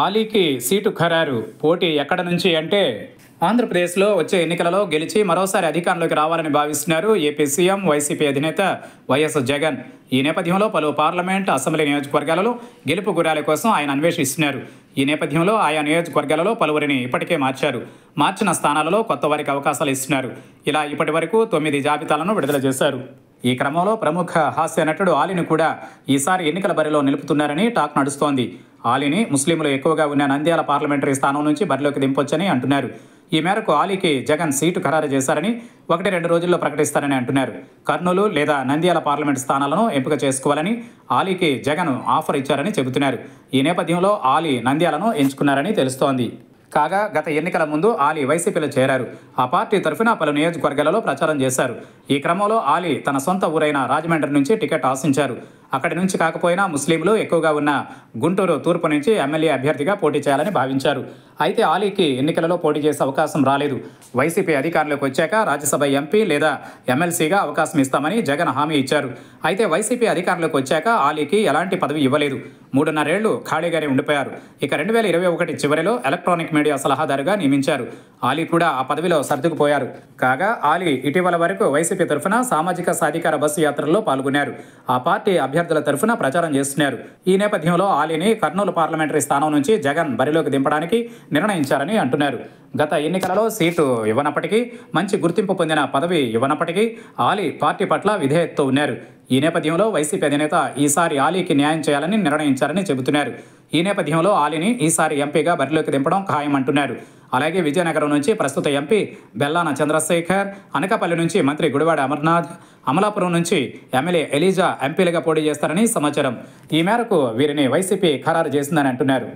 ఆలీకి seat ఖరారు. పోటీ ఎక్కడ నుంచి అంటే ఆంధ్రప్రదేశ్లో వచ్చే ఎన్నికలలో గెలిచి మరోసారి అధికారంలోకి రావాలని భావిస్తున్నారు ఏపీ సీఎం వైసీపీ అధినేత వైఎస్ జగన్. ఈ నేపథ్యంలో పలు పార్లమెంట్ అసెంబ్లీ నియోజకవర్గాలలో గెలుపు గురాల కోసం ఆయన అన్వేషిస్తున్నారు. ఈ నేపథ్యంలో ఆయా నియోజకవర్గాలలో పలువురిని ఇప్పటికే మార్చారు. మార్చిన స్థానాలలో కొత్త వారికి అవకాశాలు ఇస్తున్నారు. ఇలా ఇప్పటి వరకు తొమ్మిది జాబితాలను విడుదల చేశారు. ఈ క్రమంలో ప్రముఖ హాస్య నటుడు ఆలీని కూడా ఈసారి ఎన్నికల బరిలో నిలుపుతున్నారని టాక్ నడుస్తోంది. ఆలీని ముస్లింలు ఎక్కువగా ఉన్న నంద్యాల పార్లమెంటరీ స్థానం నుంచి బరిలోకి దింపొచ్చని అంటున్నారు. ఈ మేరకు ఆలీకి జగన్ సీటు ఖరారు చేశారని ఒకటి రెండు రోజుల్లో ప్రకటిస్తారని అంటున్నారు. కర్నూలు లేదా నంద్యాల పార్లమెంట్ స్థానాలను ఎంపిక చేసుకోవాలని ఆలీకి జగన్ ఆఫర్ ఇచ్చారని చెబుతున్నారు. ఈ నేపథ్యంలో ఆలీ నంద్యాలను ఎంచుకున్నారని తెలుస్తోంది. కాగా గత ఎన్నికల ముందు ఆలీ వైసీపీలో చేరారు. ఆ పార్టీ తరఫున పలు నియోజకవర్గాలలో ప్రచారం చేశారు. ఈ క్రమంలో ఆలీ తన సొంత ఊరైన రాజమండ్రి నుంచి టికెట్ ఆశించారు. అక్కడి నుంచి కాకపోయినా ముస్లింలు ఎక్కువగా ఉన్న గుంటూరు తూర్పు నుంచి ఎమ్మెల్యే అభ్యర్థిగా పోటీ చేయాలని భావించారు. అయితే ఆలీకి ఎన్నికలలో పోటీ చేసే అవకాశం రాలేదు. వైసీపీ అధికారంలోకి వచ్చాక రాజ్యసభ ఎంపీ లేదా ఎమ్మెల్సీగా అవకాశం ఇస్తామని జగన్ హామీ ఇచ్చారు. అయితే వైసీపీ అధికారంలోకి వచ్చాక ఆలీకి ఎలాంటి పదవి ఇవ్వలేదు. మూడున్నరేళ్ళు ఖాళీగానే ఉండిపోయారు. ఇక రెండు వేల ఇరవై ఒకటి చివరిలో ఎలక్ట్రానిక్ మీడియా సలహాదారుగా నియమించారు. ఆలీ కూడా ఆ పదవిలో సర్దుకుపోయారు. కాగా ఆలీ ఇటీవల వరకు వైసీపీ తరఫున సామాజిక సాధికార బస్సు యాత్రల్లో పాల్గొన్నారు. ఆ పార్టీ అభ్యర్థుల తరఫున ప్రచారం చేస్తున్నారు. ఈ నేపథ్యంలో ఆలీని కర్నూలు పార్లమెంటరీ స్థానం నుంచి జగన్ బరిలోకి దింపడానికి నిర్ణయించారని అంటున్నారు. గత ఎన్నికలలో సీటు ఇవ్వనప్పటికీ మంచి గుర్తింపు పొందిన పదవి ఇవ్వనప్పటికీ ఆలీ పార్టీ పట్ల విధేయతతో ఉన్నారు. ఈ నేపథ్యంలో వైసీపీ అధినేత ఈసారి ఆలీకి న్యాయం చేయాలని నిర్ణయించారని చెబుతున్నారు. ఈ నేపథ్యంలో ఆలిని ఈసారి ఎంపీగా బరిలోకి దింపడం ఖాయమంటున్నారు అలాగే విజయనగరం నుంచి ప్రస్తుత ఎంపీ బెల్లాన చంద్రశేఖర్ అనకాపల్లి నుంచి మంత్రి గుడివాడ అమర్నాథ్ అమలాపురం నుంచి ఎమ్మెల్యే ఎలీజా ఎంపీలుగా పోటీ చేస్తారని సమాచారం. ఈ మేరకు వీరిని వైసీపీ ఖరారు చేసిందని అంటున్నారు.